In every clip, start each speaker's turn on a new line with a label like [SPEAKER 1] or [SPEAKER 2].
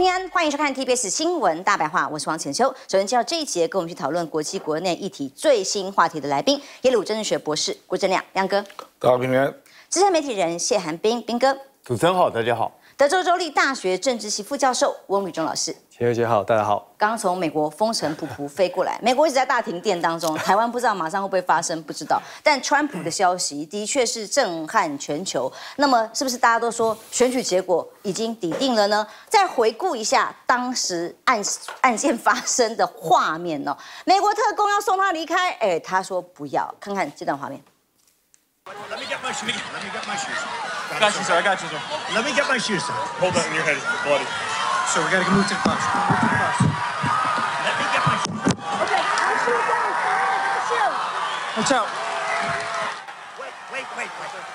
[SPEAKER 1] 平安，欢迎收看 TBS 新闻大白话，我是王浅秋。首先介绍这一节跟我们去讨论国际国内议题最新话题的来宾，耶鲁政治学博士郭正亮，亮哥；
[SPEAKER 2] 大家平安。
[SPEAKER 1] 资深媒体人谢寒冰，冰哥；
[SPEAKER 3] 主持人好，大家好；
[SPEAKER 1] 德州州立大学政治系副教授翁宇中老师。
[SPEAKER 3] 千姐好，大家好。
[SPEAKER 1] 刚从美国风尘仆仆飞过来，美国一直在大停电当中，台湾不知道马上会不会发生，不知道。但川普的消息的确是震撼全球。那么是不是大家都说选举结果已经抵定了呢？再回顾一下当时案案件发生的画面哦，美国特工要送他离开，哎，他说不要。看看这段画面。Let me get my shoes. Let me get my shoes. Got you, sir. I got you, sir. Let me get my shoes, sir. Hold that in your head, buddy. So we gotta move to the bus. Move to the bus. Let me get my shoes. Okay, my shoes down. My shoes. Watch out. Wait, wait, wait, wait.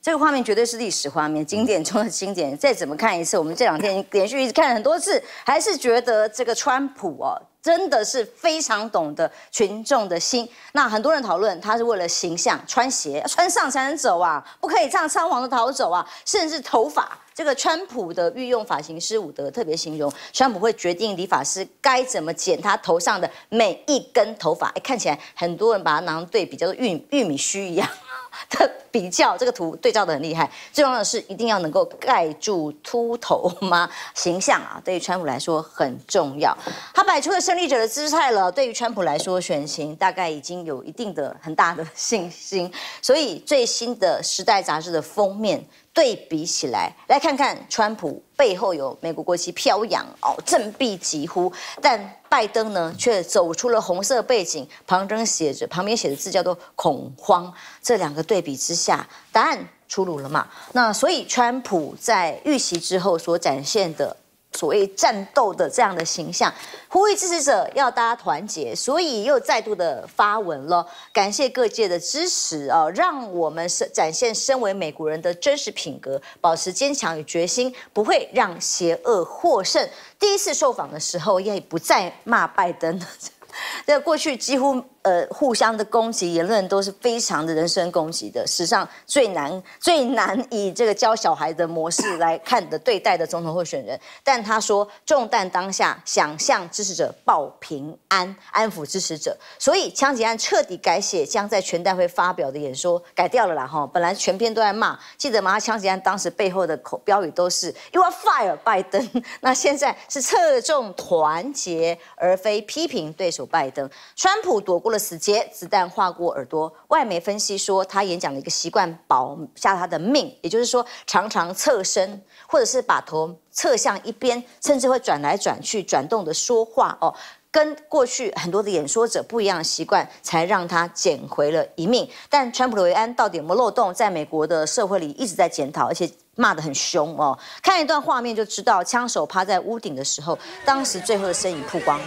[SPEAKER 1] 这个画面绝对是历史画面，经典中的经典。再怎么看一次，我们这两天连续一直看很多次，还是觉得这个川普哦。 真的是非常懂得群众的心。那很多人讨论，他是为了形象，穿鞋穿上才能走啊，不可以这样仓皇的逃走啊。甚至头发，这个川普的御用发型师伍德特别形容，川普会决定理发师该怎么剪他头上的每一根头发。哎，看起来很多人把它拿对比，叫做玉玉米须一样。的比较，这个图对照的很厉害。最重要的是，一定要能够盖住秃头吗？形象啊，对于川普来说很重要。他摆出了胜利者的姿态了。对于川普来说，选情大概已经有一定的很大的信心。所以最新的《时代》杂志的封面。对比起来，来看看川普背后有美国国旗飘扬哦，振臂疾呼，但拜登呢却走出了红色背景，旁边写着旁边写的字叫做恐慌。这两个对比之下，答案出炉了嘛？那所以川普在遇袭之后所展现的。所谓战斗的这样的形象，呼吁支持者要大家团结，所以又再度的发文了，感谢各界的支持啊，让我们是展现身为美国人的真实品格，保持坚强与决心，不会让邪恶获胜。第一次受访的时候，也不再骂拜登。在过去几乎呃互相的攻击言论都是非常的人身攻击的，史上最难 最难以这个教小孩的模式来看的对待的总统候选人。但他说重担当下，想向支持者报平安，安抚支持者。所以枪击案彻底改写，将在全代会发表的演说改掉了啦哈。本来全篇都在骂，记得吗？枪击案当时背后的口标语都是 “You are fire”，拜登。那现在是侧重团结，而非批评对手。拜登，川普躲过了死结，子弹划过耳朵。外媒分析说，他演讲的一个习惯保下他的命，也就是说，常常侧身，或者是把头侧向一边，甚至会转来转去、转动的说话哦，跟过去很多的演说者不一样的习惯，才让他捡回了一命。但川普的维安到底有没有漏洞，在美国的社会里一直在检讨，而且骂得很凶哦。看一段画面就知道，枪手趴在屋顶的时候，当时最后的身影曝光。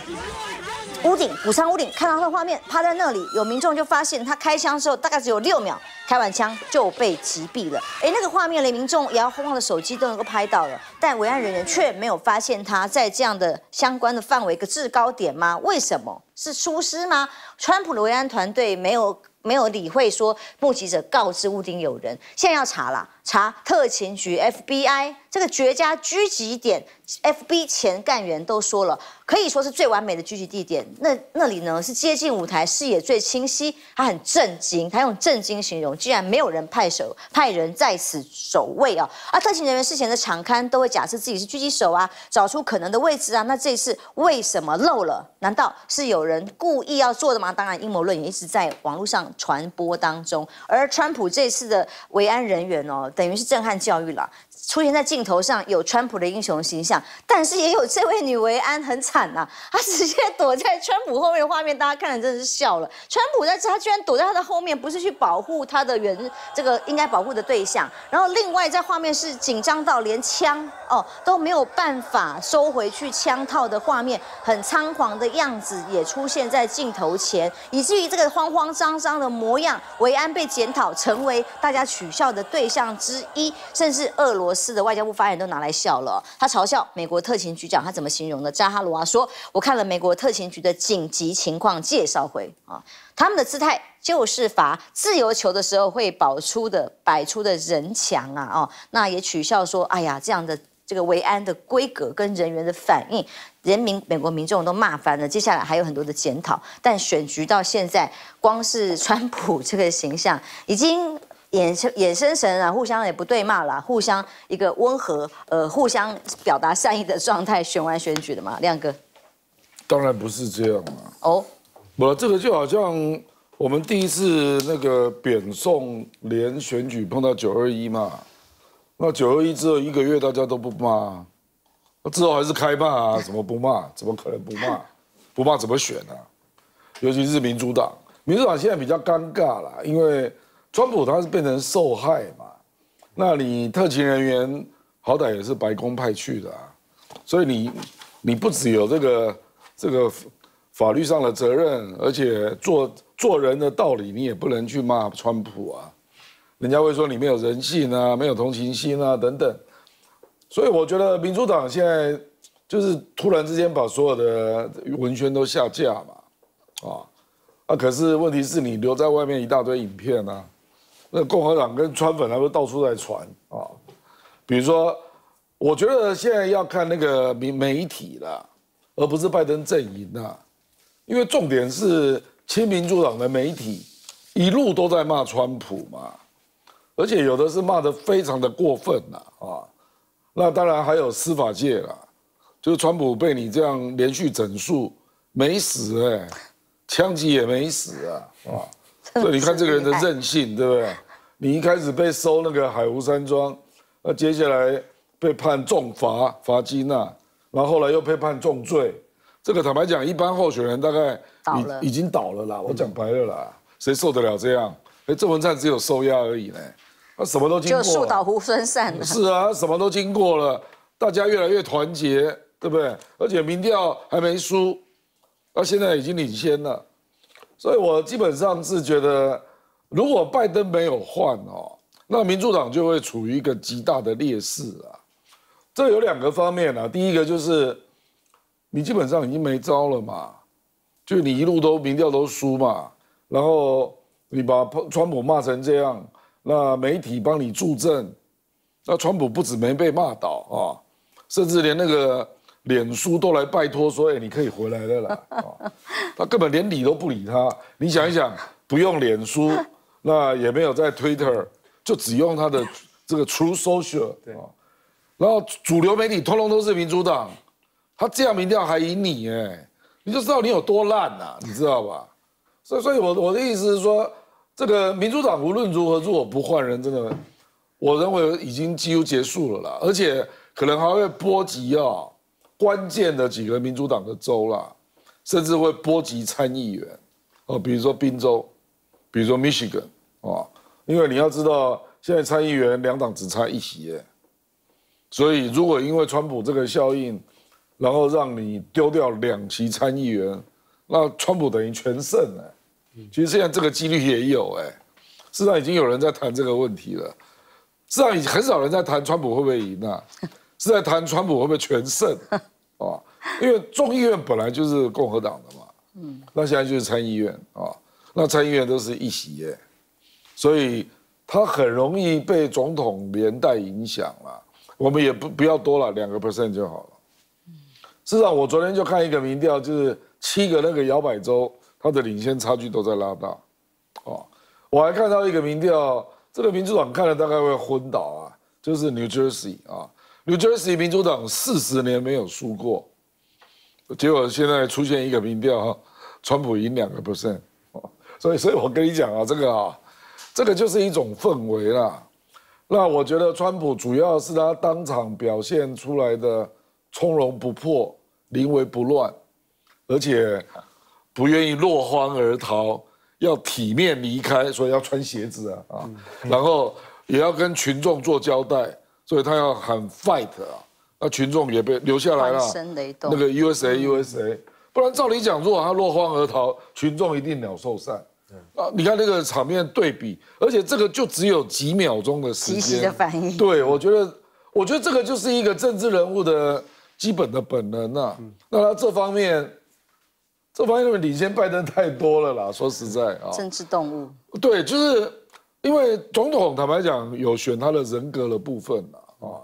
[SPEAKER 1] 屋顶补上屋顶，看到他的画面，趴在那里，有民众就发现他开枪之后大概只有六秒，开完枪就被击毙了。哎，那个画面连民众摇晃晃的手机都能够拍到了，但维安人员却没有发现他在这样的相关的范围一个制高点吗？为什么是疏失吗？川普的维安团队没有没有理会说目击者告知屋顶有人，现在要查了。查特勤局 FBI 这个绝佳狙击点，FB 前干员都说了，可以说是最完美的狙击地点。那那里呢是接近舞台，视野最清晰。他很震惊，他用震惊形容，竟然没有人派手派人在此守卫啊！而，特勤人员事前的场刊都会假设自己是狙击手啊，找出可能的位置啊。那这次为什么漏了？难道是有人故意要做的吗？当然，阴谋论也一直在网络上传播当中。而川普这次的维安人员哦。等于是震撼教育了。出现在镜头上有川普的英雄形象，但是也有这位女维安很惨呐，她直接躲在川普后面的画面，大家看了真的是笑了。川普在这，他居然躲在他的后面，不是去保护他的原这个应该保护的对象。然后另外在画面是紧张到连枪哦都没有办法收回去枪套的画面，很仓皇的样子也出现在镜头前，以至于这个慌慌张张的模样，维安被检讨成为大家取笑的对象之一，甚至俄罗。罗斯的外交部发言都拿来笑了，他嘲笑美国特勤局长，他怎么形容的？扎哈罗娃说：“我看了美国特勤局的紧急情况介绍会啊，他们的姿态就是罚自由球的时候会摆出的摆出的人墙啊，哦，那也取笑说，哎呀，这样的。”这个维安的规格跟人员的反应，人民美国民众都骂翻了。接下来还有很多的检讨，但选举到现在，光是川普这个形象已经眼眼生神啊，互相也不对骂啦，互相一个温和呃，互相表达善意的状态，选完选举的嘛，亮哥。
[SPEAKER 2] 当然不是这样啊。哦，我这个就好像我们第一次那个扁宋连选举碰到九二一嘛。那九二一之后一个月大家都不骂，那之后还是开骂啊？怎么不骂？怎么可能不骂？不骂怎么选啊？尤其是民主党，民主党现在比较尴尬啦，因为川普他是变成受害嘛。那你特勤人员好歹也是白宫派去的啊，所以你你不只有这个这个法律上的责任，而且做做人的道理你也不能去骂川普啊。人家会说你没有人性啊，没有同情心啊，等等。所以我觉得民主党现在就是突然之间把所有的文宣都下架嘛，啊，啊，可是问题是你留在外面一大堆影片啊，那共和党跟川粉他们到处在传啊。比如说，我觉得现在要看那个媒媒体了，而不是拜登阵营啊，因为重点是亲民主党的媒体一路都在骂川普嘛。而且有的是骂的非常的过分呐啊，那当然还有司法界啦，就是川普被你这样连续整数没死哎，枪击也没死啊啊，所以你看这个人的韧性对不对？你一开始被收那个海湖山庄，那接下来被判重罚罚金呐，然后后来又被判重罪，这个坦白讲，一般候选人大概已已经倒了啦，我讲白了啦，谁受得了这样？哎，郑文灿只有收押而已呢。他什么都经过，
[SPEAKER 1] 就树倒猢狲散
[SPEAKER 2] 了。是啊，什么都经过了，大家越来越团结，对不对？而且民调还没输，那现在已经领先了，所以我基本上是觉得，如果拜登没有换哦，那民主党就会处于一个极大的劣势啊。这有两个方面啊，第一个就是你基本上已经没招了嘛，就你一路都民调都输嘛，然后你把川普骂成这样。那媒体帮你助阵，那川普不止没被骂倒啊，甚至连那个脸书都来拜托说：“哎，你可以回来了啦。”他根本连理都不理他。你想一想，不用脸书，那也没有在 Twitter，就只用他的 这个 True Social。对啊，然后主流媒体通通都是民主党，他这样民调还赢你哎，你就知道你有多烂呐，你知道吧？所以，所以我我的意思是说。这个民主党无论如何，如果不换人，真的，我认为已经几乎结束了啦。而且可能还会波及啊关键的几个民主党的州啦，甚至会波及参议员哦，比如说宾州，比如说 Michigan 啊，因为你要知道，现在参议员两党只差一席耶，所以如果因为川普这个效应，然后让你丢掉两席参议员，那川普等于全胜了。其实现在这个几率也有哎，事实上已经有人在谈这个问题了。事实上已经很少人在谈川普会不会赢啊，是在谈川普会不会全胜啊？因为众议院本来就是共和党的嘛，嗯，那现在就是参议院啊，那参议院都是一席耶，所以他很容易被总统连带影响了。我们也不不要多了，两个 percent 就好了。事实上，我昨天就看一个民调，就是七个那个摇摆州。他的领先差距都在拉大，哦，我还看到一个民调，这个民主党看了大概会昏倒啊，就是 New Jersey 啊，New Jersey 民主党四十年没有输过，结果现在出现一个民调，川普赢两个 percent，所以，所以我跟你讲啊，这个啊，这个就是一种氛围啦。那我觉得川普主要是他当场表现出来的从容不迫、临危不乱，而且。不愿意落荒而逃，要体面离开，所以要穿鞋子啊啊，然后也要跟群众做交代，所以他要喊 fight 啊，那群众也被留下来了，那个 USA USA，不然照理讲，如果他落荒而逃，群众一定鸟兽散。啊，你看那个场面对比，而且这个就只有几秒钟的时间，
[SPEAKER 1] 的反应。
[SPEAKER 2] 对，我觉得我觉得这个就是一个政治人物的基本的本能呐。那他这方面，这方面领先拜登太多了啦。说实在啊，
[SPEAKER 1] 政治动物。
[SPEAKER 2] 对，就是因为总统坦白讲有选他的人格的部分啊。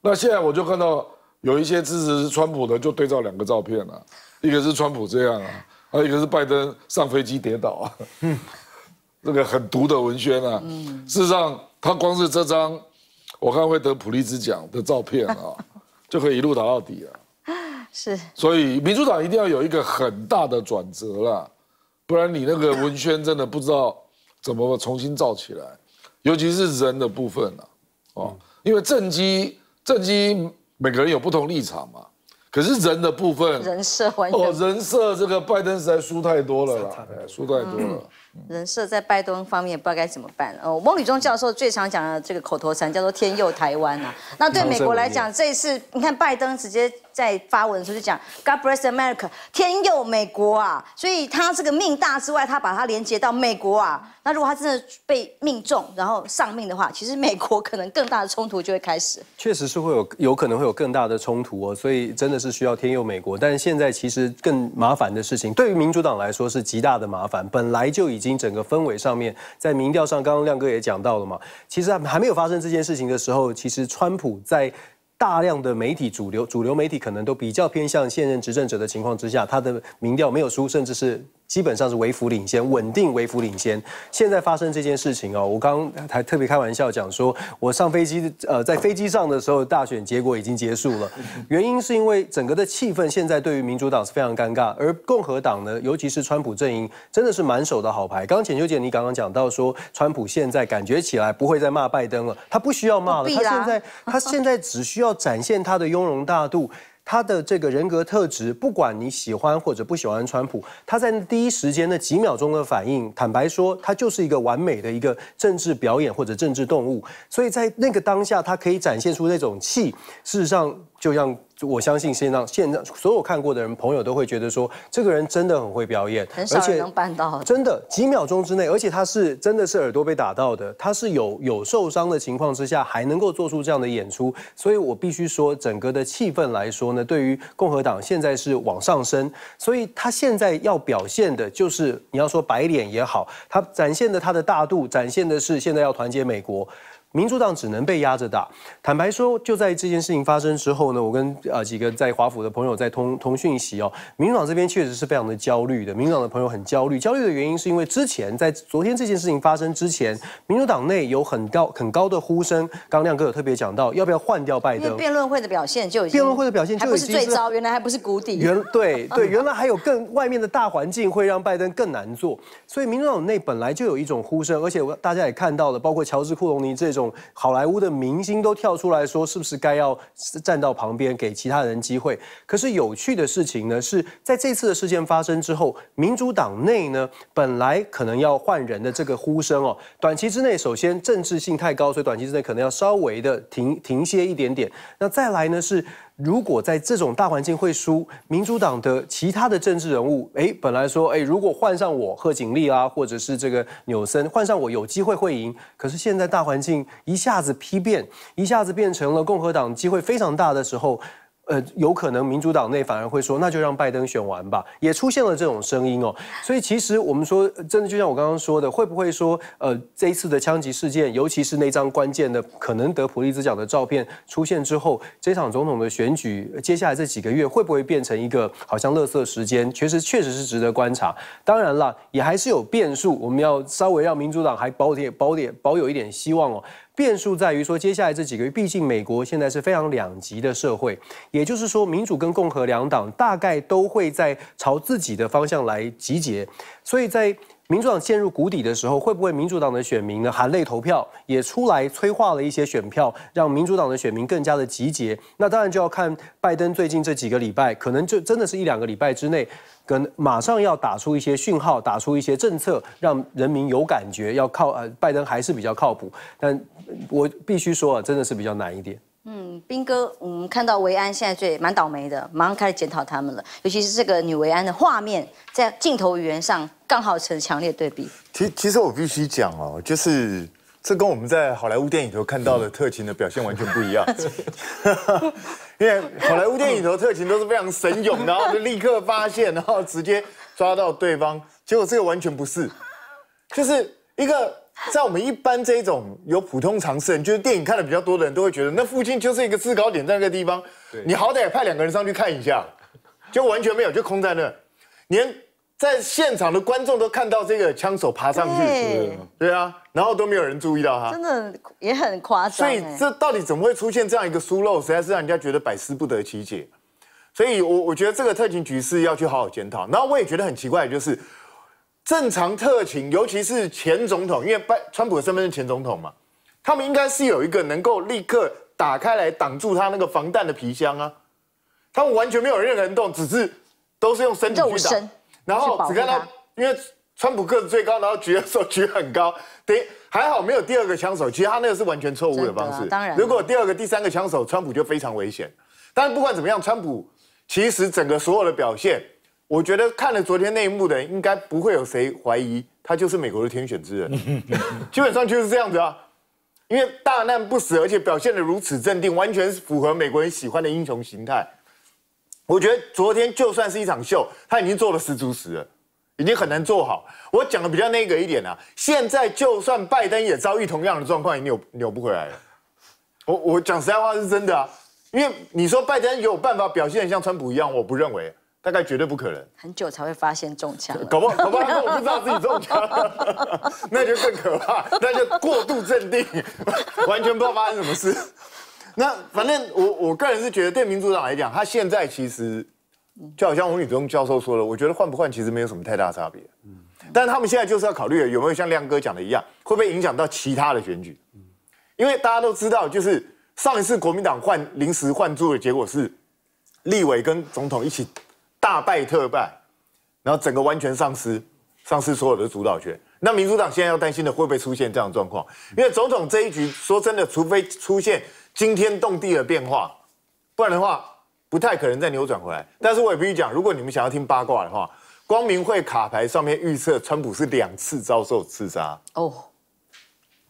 [SPEAKER 2] 那现在我就看到有一些支持川普的就对照两个照片啊，一个是川普这样啊，还有一个是拜登上飞机跌倒啊。这个很毒的文宣啊。事实上，他光是这张。我看会得普利兹奖的照片啊，就可以一路打到底啊。
[SPEAKER 1] 是，
[SPEAKER 2] 所以民主党一定要有一个很大的转折了，不然你那个文宣真的不知道怎么重新造起来，尤其是人的部分啊。哦，因为政绩政绩每个人有不同立场嘛，可是人的部分，
[SPEAKER 1] 人设完全哦，
[SPEAKER 2] 人设这个拜登实在输太多了啦，输太多了。
[SPEAKER 1] 人设在拜登方面不知道该怎么办哦。翁宇中教授最常讲的这个口头禅叫做“天佑台湾”呐。那对美国来讲，这一次你看拜登直接在发文的时候就讲 “God bless America”，天佑美国啊。所以他这个命大之外，他把它连接到美国啊。那如果他真的被命中，然后丧命的话，其实美国可能更大的冲突就会开始。
[SPEAKER 3] 确实是会有有可能会有更大的冲突哦。所以真的是需要天佑美国。但是现在其实更麻烦的事情，对于民主党来说是极大的麻烦。本来就已经整个氛围上面，在民调上，刚刚亮哥也讲到了嘛。其实还没有发生这件事情的时候，其实川普在大量的媒体主流主流媒体可能都比较偏向现任执政者的情况之下，他的民调没有输，甚至是。基本上是微幅领先，稳定微幅领先。现在发生这件事情哦，我刚刚还特别开玩笑讲说，我上飞机呃，在飞机上的时候，大选结果已经结束了。原因是因为整个的气氛现在对于民主党是非常尴尬，而共和党呢，尤其是川普阵营，真的是满手的好牌。刚刚浅秋姐你刚刚讲到说，川普现在感觉起来不会再骂拜登了，他不需要骂了，他现在他现在只需要展现他的雍容大度。他的这个人格特质，不管你喜欢或者不喜欢川普，他在第一时间的几秒钟的反应，坦白说，他就是一个完美的一个政治表演或者政治动物。所以在那个当下，他可以展现出那种气。事实上，就像。我相信现在现在所有看过的人朋友都会觉得说，这个人真的很会表演，
[SPEAKER 1] 很少人能办到。
[SPEAKER 3] 真的几秒钟之内，而且他是真的是耳朵被打到的，他是有有受伤的情况之下还能够做出这样的演出，所以我必须说，整个的气氛来说呢，对于共和党现在是往上升，所以他现在要表现的就是你要说白脸也好，他展现的他的大度，展现的是现在要团结美国。民主党只能被压着打。坦白说，就在这件事情发生之后呢，我跟呃几个在华府的朋友在通通讯息哦，民主党这边确实是非常的焦虑的。民主党的朋友很焦虑，焦虑的原因是因为之前在昨天这件事情发生之前，民主党内有很高很高的呼声。刚亮哥有特别讲到，要不要换掉拜登？
[SPEAKER 1] 辩论会的表现就已经
[SPEAKER 3] 辩论会的表现就
[SPEAKER 1] 不是最糟，原来还不是谷底。
[SPEAKER 3] 原对对，原来还有更外面的大环境会让拜登更难做。所以民主党内本来就有一种呼声，而且大家也看到了，包括乔治库隆尼这种好莱坞的。明星都跳出来说，是不是该要站到旁边给其他人机会？可是有趣的事情呢，是在这次的事件发生之后，民主党内呢，本来可能要换人的这个呼声哦，短期之内首先政治性太高，所以短期之内可能要稍微的停停歇一点点。那再来呢是。如果在这种大环境会输，民主党的其他的政治人物，哎，本来说，哎，如果换上我贺锦丽啊，或者是这个纽森，换上我有机会会赢。可是现在大环境一下子批变，一下子变成了共和党机会非常大的时候。呃，有可能民主党内反而会说，那就让拜登选完吧，也出现了这种声音哦。所以其实我们说，真的就像我刚刚说的，会不会说，呃，这一次的枪击事件，尤其是那张关键的可能得普利兹奖的照片出现之后，这场总统的选举，接下来这几个月会不会变成一个好像乐色时间？确实，确实是值得观察。当然了，也还是有变数，我们要稍微让民主党还保点保点保有一点希望哦。变数在于说，接下来这几个月，毕竟美国现在是非常两极的社会，也就是说，民主跟共和两党大概都会在朝自己的方向来集结，所以在民主党陷入谷底的时候，会不会民主党的选民呢含泪投票，也出来催化了一些选票，让民主党的选民更加的集结？那当然就要看拜登最近这几个礼拜，可能就真的是一两个礼拜之内。跟马上要打出一些讯号，打出一些政策，让人民有感觉，要靠呃拜登还是比较靠谱，但我必须说啊，真的是比较难一点。
[SPEAKER 1] 嗯，斌哥，我们看到维安现在最蛮倒霉的，马上开始检讨他们了，尤其是这个女维安的画面，在镜头语言上刚好成强烈对比。
[SPEAKER 4] 其其实我必须讲哦，就是这跟我们在好莱坞电影头看到的特勤的表现完全不一样。因为好莱坞电影头特勤都是非常神勇，然后就立刻发现，然后直接抓到对方。结果这个完全不是，就是一个 在我们一般这种有普通常识人，就是电影看的比较多的人都会觉得，那附近就是一个制高点，在那个地方，你好歹也派两个人上去看一下，就完全没有，就空在那，连。在现场的观众都看到这个枪手爬上去，对啊，然后都没有人注意到他，
[SPEAKER 1] 真的也很夸张。
[SPEAKER 4] 所以这到底怎么会出现这样一个疏漏，实在是让人家觉得百思不得其解。所以，我我觉得这个特勤局势要去好好检讨。然后我也觉得很奇怪，就是正常特勤，尤其是前总统，因为拜川普的身份是前总统嘛，他们应该是有一个能够立刻打开来挡住他那个防弹的皮箱啊，他们完全没有任何人动，只是都是用身体去挡。然后只看到，因为川普个子最高，然后举的时候举很高，等还好没有第二个枪手，其实他那个是完全错误的方式。
[SPEAKER 1] 当然，
[SPEAKER 4] 如果第二个、第三个枪手，川普就非常危险。但是不管怎么样，川普其实整个所有的表现，我觉得看了昨天那一幕的人，应该不会有谁怀疑他就是美国的天选之人。基本上就是这样子啊，因为大难不死，而且表现的如此镇定，完全是符合美国人喜欢的英雄形态。我觉得昨天就算是一场秀，他已经做了十足十了，已经很难做好。我讲的比较那个一点啊，现在就算拜登也遭遇同样的状况，也扭扭不回来了。我我讲实在话是真的啊，因为你说拜登有办法表现像川普一样，我不认为，大概绝对不可能。
[SPEAKER 1] 很久才会发现中枪，
[SPEAKER 4] 搞不好搞不好我不知道自己中枪，那就更可怕，那就过度镇定，完全不知道发生什么事。那反正我我个人是觉得，对民主党来讲，他现在其实就好像吴宇中教授说的，我觉得换不换其实没有什么太大差别。嗯，但他们现在就是要考虑有没有像亮哥讲的一样，会不会影响到其他的选举？嗯，因为大家都知道，就是上一次国民党换临时换住的结果是立委跟总统一起大败特败，然后整个完全丧失丧失所有的主导权。那民主党现在要担心的会不会出现这样的状况？因为总统这一局说真的，除非出现。惊天动地的变化，不然的话不太可能再扭转回来。但是我也必须讲，如果你们想要听八卦的话，光明会卡牌上面预测川普是两次遭受刺杀哦。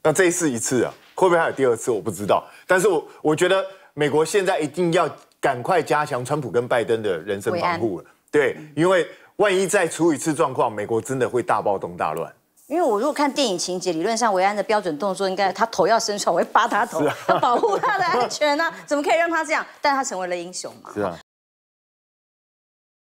[SPEAKER 4] 那这一次一次啊，会不会还有第二次？我不知道。但是我我觉得美国现在一定要赶快加强川普跟拜登的人身保护了。对，因为万一再出一次状况，美国真的会大暴动大乱。
[SPEAKER 1] 因为我如果看电影情节，理论上维安的标准动作应该他头要伸出来，我会扒他头，要保护他的安全呢？怎么可以让他这样？但他成为了英雄嘛？
[SPEAKER 4] 是啊。